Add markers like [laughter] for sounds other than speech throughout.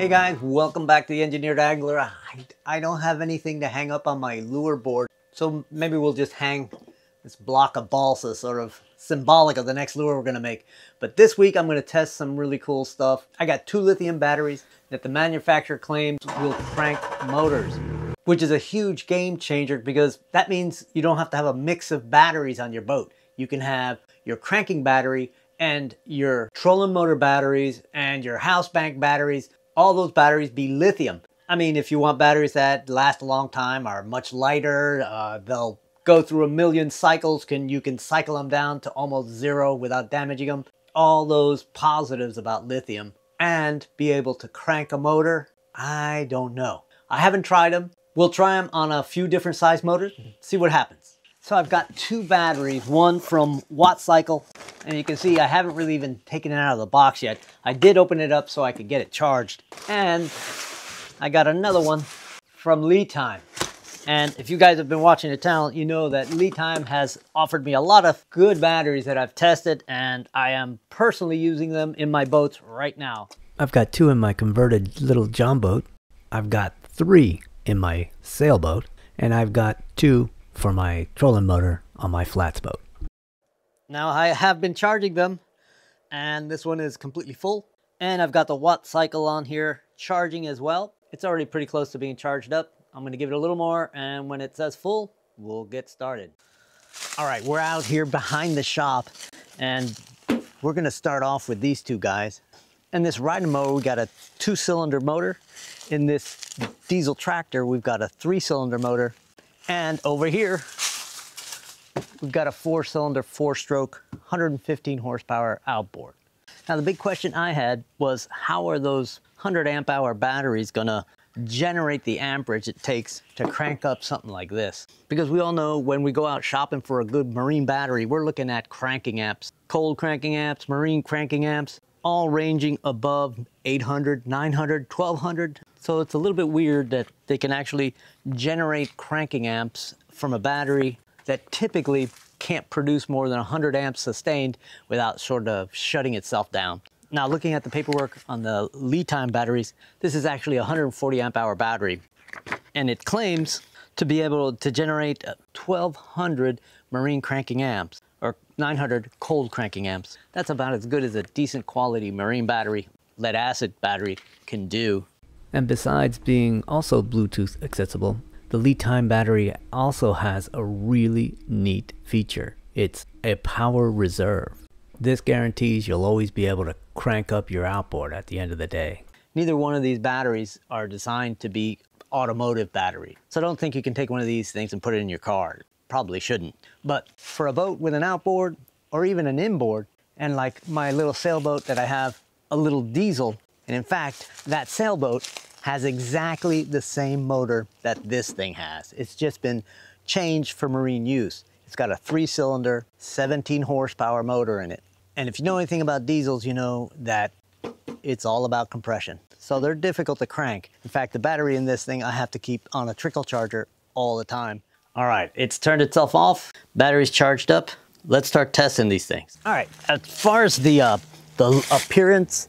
Hey guys, welcome back to the Engineered Angler. I, I don't have anything to hang up on my lure board, so maybe we'll just hang this block of balsa sort of symbolic of the next lure we're gonna make. But this week I'm gonna test some really cool stuff. I got two lithium batteries that the manufacturer claims will crank motors, which is a huge game changer because that means you don't have to have a mix of batteries on your boat. You can have your cranking battery and your trolling motor batteries and your house bank batteries, all those batteries be lithium. I mean, if you want batteries that last a long time, are much lighter, uh, they'll go through a million cycles, can you can cycle them down to almost zero without damaging them. All those positives about lithium and be able to crank a motor, I don't know. I haven't tried them. We'll try them on a few different size motors, see what happens. So I've got two batteries, one from WattCycle, and you can see I haven't really even taken it out of the box yet. I did open it up so I could get it charged. And I got another one from LiTime. And if you guys have been watching the channel, you know that LiTime has offered me a lot of good batteries that I've tested, and I am personally using them in my boats right now. I've got two in my converted little John boat. I've got three in my sailboat, and I've got two for my trolling motor on my flats boat. Now I have been charging them and this one is completely full. And I've got the WattCycle on here charging as well. It's already pretty close to being charged up. I'm gonna give it a little more and when it says full, we'll get started. All right, we're out here behind the shop and we're gonna start off with these two guys. In this riding mower, we got a two cylinder motor. In this diesel tractor, we've got a three cylinder motor and over here, we've got a four cylinder, four stroke, 115 horsepower outboard. Now the big question I had was how are those 100 amp hour batteries gonna generate the amperage it takes to crank up something like this? Because we all know when we go out shopping for a good marine battery, we're looking at cranking amps, cold cranking amps, marine cranking amps, all ranging above 800, 900, 1200. So it's a little bit weird that they can actually generate cranking amps from a battery that typically can't produce more than 100 amps sustained without sort of shutting itself down. Now looking at the paperwork on the LiTime batteries, this is actually a 140 amp hour battery and it claims to be able to generate 1200 marine cranking amps or 900 cold cranking amps. That's about as good as a decent quality marine battery, lead acid battery can do. And besides being also Bluetooth accessible, the LiTime battery also has a really neat feature. It's a power reserve. This guarantees you'll always be able to crank up your outboard at the end of the day. Neither one of these batteries are designed to be automotive battery. So I don't think you can take one of these things and put it in your car probably shouldn't. But for a boat with an outboard or even an inboard, and like my little sailboat that I have a little diesel, and in fact, that sailboat has exactly the same motor that this thing has. It's just been changed for marine use. It's got a three cylinder, 17 horsepower motor in it. And if you know anything about diesels, you know that it's all about compression. So they're difficult to crank. In fact, the battery in this thing I have to keep on a trickle charger all the time all right, it's turned itself off. Battery's charged up. Let's start testing these things. All right, as far as the, uh, the appearance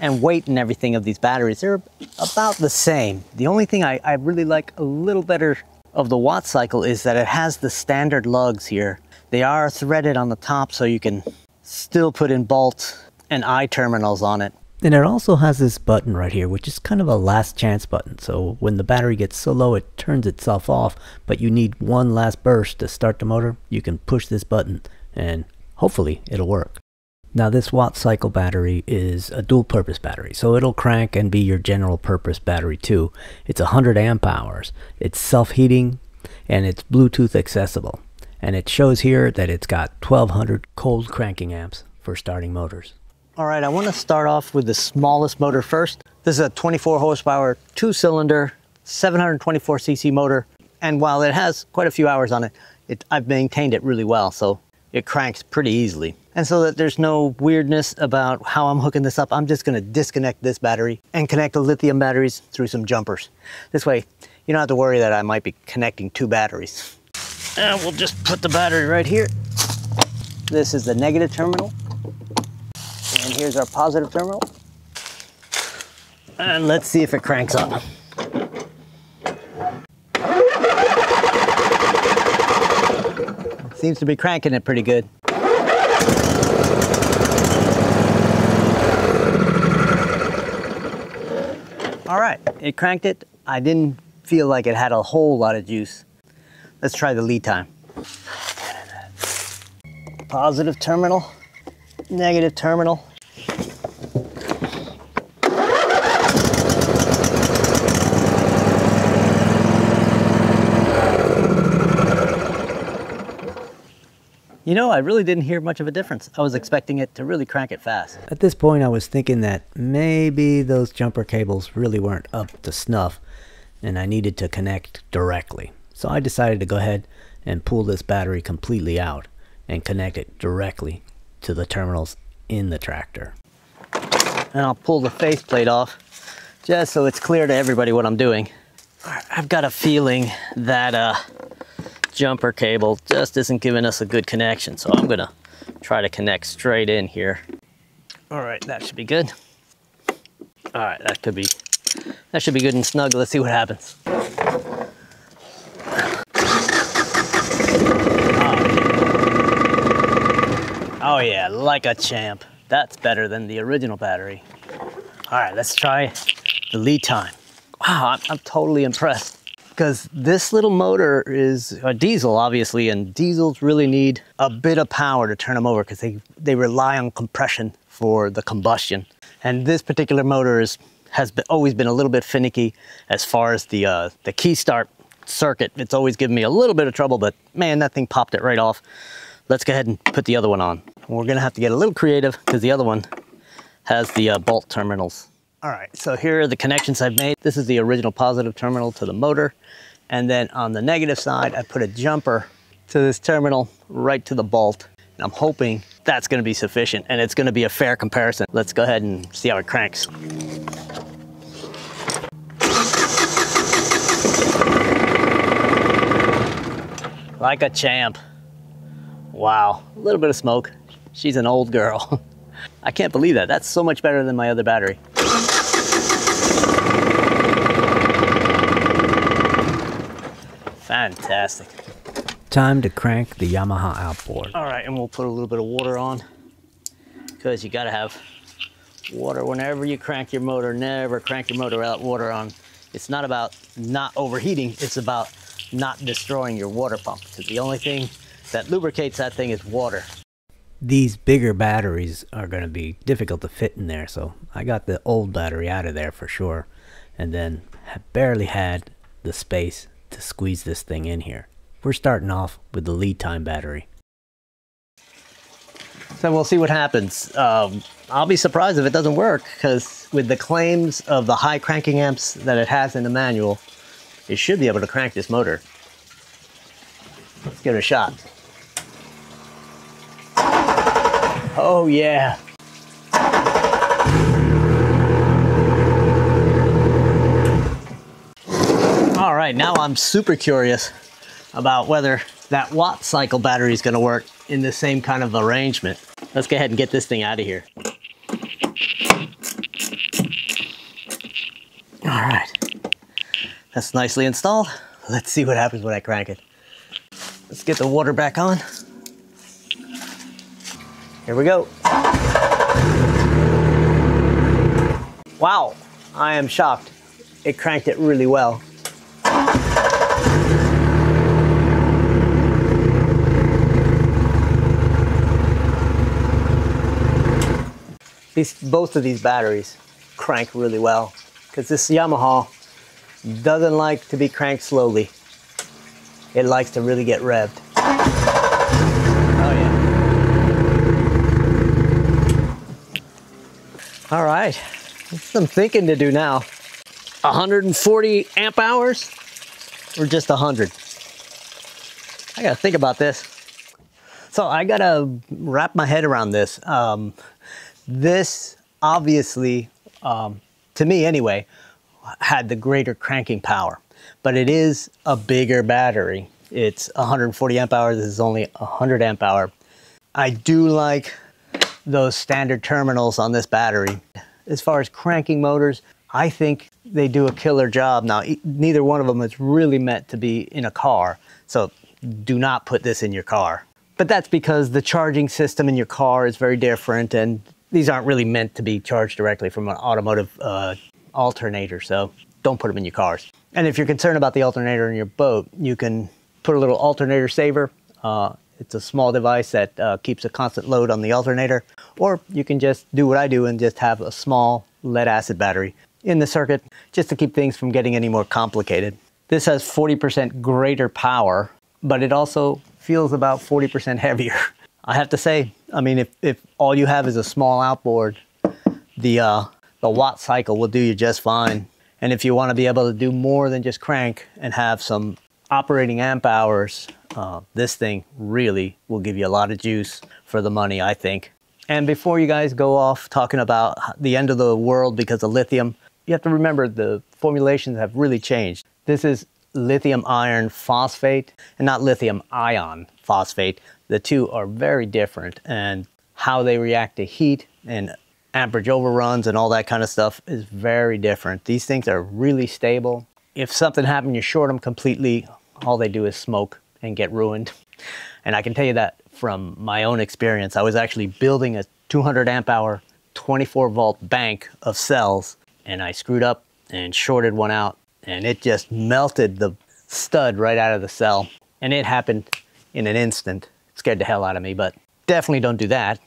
and weight and everything of these batteries, they're about the same. The only thing I, I really like a little better of the WattCycle is that it has the standard lugs here. They are threaded on the top so you can still put in bolts and eye terminals on it. And it also has this button right here, which is kind of a last chance button. So when the battery gets so low, it turns itself off, but you need one last burst to start the motor. You can push this button and hopefully it'll work. Now this WattCycle battery is a dual purpose battery, so it'll crank and be your general purpose battery too. It's 100 amp hours, it's self-heating, and it's Bluetooth accessible. And it shows here that it's got 1200 cold cranking amps for starting motors. All right, I want to start off with the smallest motor first. This is a 24 horsepower, two cylinder, 724 cc motor. And while it has quite a few hours on it, it, I've maintained it really well. So it cranks pretty easily. And so that there's no weirdness about how I'm hooking this up, I'm just gonna disconnect this battery and connect the lithium batteries through some jumpers. This way, you don't have to worry that I might be connecting two batteries. And we'll just put the battery right here. This is the negative terminal. And here's our positive terminal. And let's see if it cranks up. Seems to be cranking it pretty good. All right, it cranked it. I didn't feel like it had a whole lot of juice. Let's try the LiTime. Positive terminal, negative terminal. You know, I really didn't hear much of a difference. I was expecting it to really crank it fast. At this point, I was thinking that maybe those jumper cables really weren't up to snuff and I needed to connect directly. So I decided to go ahead and pull this battery completely out and connect it directly to the terminals in the tractor. And I'll pull the faceplate off just so it's clear to everybody what I'm doing. I've got a feeling that uh, jumper cable just isn't giving us a good connection. So I'm gonna try to connect straight in here. All right, that should be good. All right, that could be, that should be good and snug. Let's see what happens. Oh, oh yeah, like a champ. That's better than the original battery. All right, let's try the LiTime. Wow, I'm, I'm totally impressed because this little motor is a diesel, obviously, and diesels really need a bit of power to turn them over because they, they rely on compression for the combustion. And this particular motor is, has been, always been a little bit finicky as far as the, uh, the key start circuit. It's always given me a little bit of trouble, but man, that thing popped it right off. Let's go ahead and put the other one on. We're gonna have to get a little creative because the other one has the uh, bolt terminals. All right, so here are the connections I've made. This is the original positive terminal to the motor. And then on the negative side, I put a jumper to this terminal right to the bolt. And I'm hoping that's gonna be sufficient and it's gonna be a fair comparison. Let's go ahead and see how it cranks. Like a champ. Wow, a little bit of smoke. She's an old girl. [laughs] I can't believe that. That's so much better than my other battery. Fantastic. Time to crank the Yamaha outboard. All right, and we'll put a little bit of water on because you gotta have water whenever you crank your motor. Never crank your motor without water on. It's not about not overheating, it's about not destroying your water pump because the only thing that lubricates that thing is water. These bigger batteries are going to be difficult to fit in there, so I got the old battery out of there for sure, and then barely had the space to squeeze this thing in here. We're starting off with the LiTime battery. So we'll see what happens. Um, I'll be surprised if it doesn't work because with the claims of the high cranking amps that it has in the manual, it should be able to crank this motor. Let's give it a shot. Oh yeah. All right, now I'm super curious about whether that WattCycle battery is gonna work in the same kind of arrangement. Let's go ahead and get this thing out of here. All right, that's nicely installed. Let's see what happens when I crank it. Let's get the water back on. Here we go. Wow, I am shocked. It cranked it really well. These, both of these batteries crank really well because this Yamaha doesn't like to be cranked slowly. It likes to really get revved. Oh yeah. All right, some thinking to do now. 140 amp hours or just 100? I gotta think about this. So I gotta wrap my head around this. Um, this obviously, um, to me anyway, had the greater cranking power, but it is a bigger battery. It's 140 amp hours, this is only 100 amp hour. I do like those standard terminals on this battery. As far as cranking motors, I think they do a killer job. Now, neither one of them is really meant to be in a car, so do not put this in your car. But that's because the charging system in your car is very different, and these aren't really meant to be charged directly from an automotive uh, alternator, so don't put them in your cars. And if you're concerned about the alternator in your boat, you can put a little alternator saver. Uh, it's a small device that uh, keeps a constant load on the alternator. Or you can just do what I do and just have a small lead acid battery in the circuit just to keep things from getting any more complicated. This has 40% greater power, but it also feels about 40% [laughs] heavier. I have to say, I mean, if, if all you have is a small outboard, the, uh, the WattCycle will do you just fine. And if you want to be able to do more than just crank and have some operating amp hours, uh, this thing really will give you a lot of juice for the money, I think. And before you guys go off talking about the end of the world because of lithium, you have to remember the formulations have really changed. This is lithium iron phosphate and not lithium ion phosphate. The two are very different and how they react to heat and amperage overruns and all that kind of stuff is very different. These things are really stable. If something happened, you short them completely, all they do is smoke and get ruined. And I can tell you that from my own experience. I was actually building a 200 amp hour, 24 volt bank of cells and I screwed up and shorted one out and it just melted the stud right out of the cell. And it happened in an instant. It scared the hell out of me, but definitely don't do that.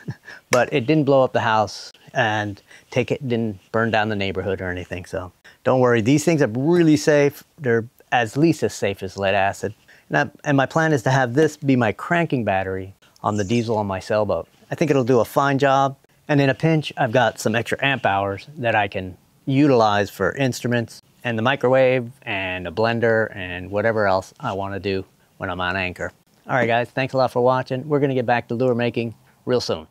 [laughs] but it didn't blow up the house and take it didn't burn down the neighborhood or anything. So don't worry. These things are really safe. They're at least as safe as lead acid. And, I, and my plan is to have this be my cranking battery on the diesel on my sailboat. I think it'll do a fine job. And in a pinch, I've got some extra amp hours that I can utilize for instruments and the microwave and a blender and whatever else I want to do when I'm on anchor. All right, guys, thanks a lot for watching. We're going to get back to lure making real soon.